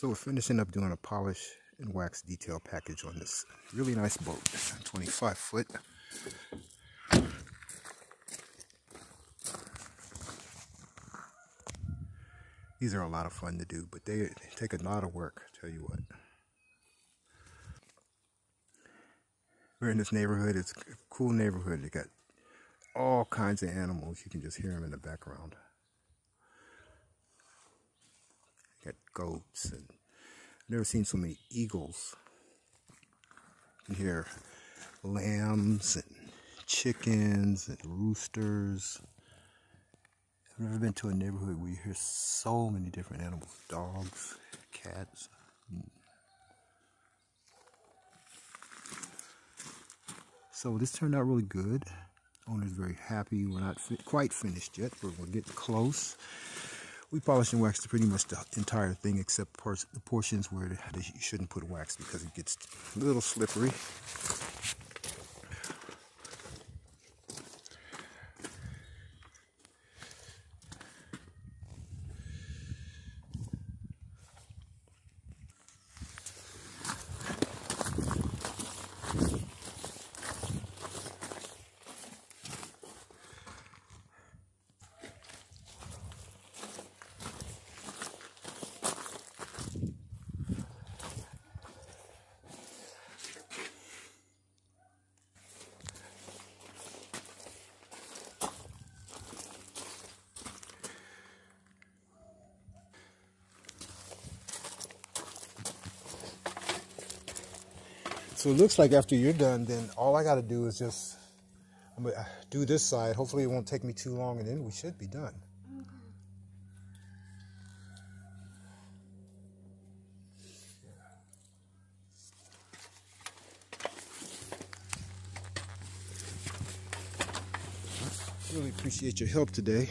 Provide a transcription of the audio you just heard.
So we're finishing up doing a polish and wax detail package on this really nice boat, 25 foot. These are a lot of fun to do, but they, they take a lot of work, tell you what. We're in this neighborhood. It's a cool neighborhood. They got all kinds of animals. You can just hear them in the background. Got goats and I've never seen so many eagles. You hear lambs and chickens and roosters. I've never been to a neighborhood where you hear so many different animals dogs, cats. So this turned out really good. Owner's very happy. We're not fi quite finished yet, but we're getting close. We polished and waxed pretty much the entire thing except the portions where you shouldn't put wax because it gets a little slippery. So it looks like after you're done, then all I got to do is just I'm gonna uh, do this side. Hopefully it won't take me too long, and then we should be done. Really appreciate your help today.